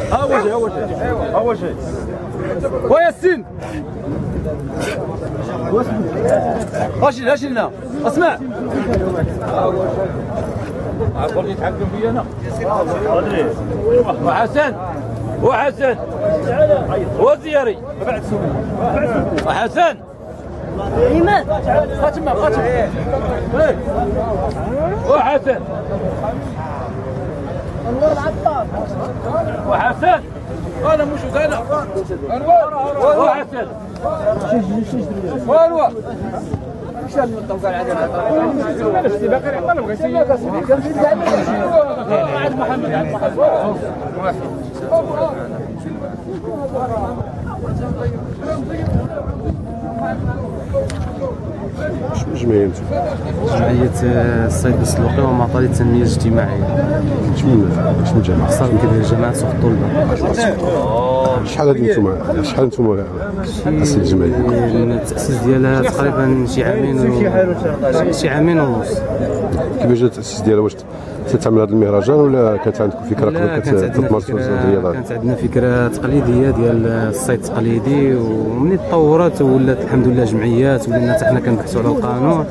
أول شيء أول شيء أول شيء. وياسين أشيل اشيلنا اسمع. عقول يتحكم في أنا وحسن وحسن. وزيري. وحسن. إيمان. فاطمه فاطمه وحسن. انور العطار وحسن. أنا مش أنا انور وحسن وانور جمعيه أنتم؟ جمعية الصيد السلوقي ومعطى التنمية الاجتماعية شنو شنو جماعة؟ خاصة كبير جماعة سوق الطلبة شحال هذه أنتم شحال أنتم اسس الجمعيه؟ التأسيس ديالها تقريبا شي عامين و... شي عامين ونص كيفاش جا التاسيس ديالها واش تتعمل هذا المهرجان ولا كانت عندكم فكرة قبل كتمارسوا فكرة الرياضه كانت عندنا فكرة تقليدية ديال الصيد التقليدي ومنين تطورت ولات الحمد لله جمعيات ولينا حتى حنا كنبحثوا على القانون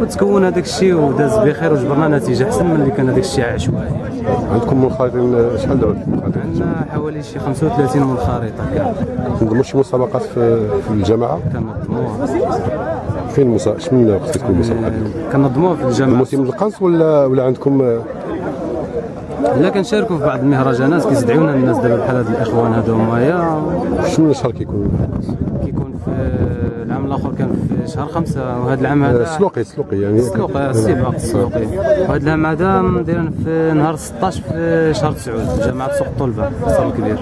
وتكون هذاك الشيء وداز بخير وجبرنا نتيجة أحسن من اللي كان هذاك الشيء عشوائي عندكم منخرطين شحال دابا؟ عندنا حوالي شي 35 من الخريطة كامل تنظموا شي مسابقات في في الجامعة كنظموها فين مسا... شمن وقت تكون المسابقات؟ كنظموها في الجامعة الموسم القنص ولا ولا عندكم لا كنشاركوا في بعض المهرجانات كيستدعونا الناس دابا بحال هاد الإخوان هادو هما شنو النشاط كيكون؟ كيكون في العام الآخر كان في شهر خمسة وهذا العام هذا سلوقي سلوقي يعني. السلوقي السباق السلوقي وهذا العام هذا مديرين في نهار 16 في شهر 9 جامعة سوق الطلبة الصالون الكبير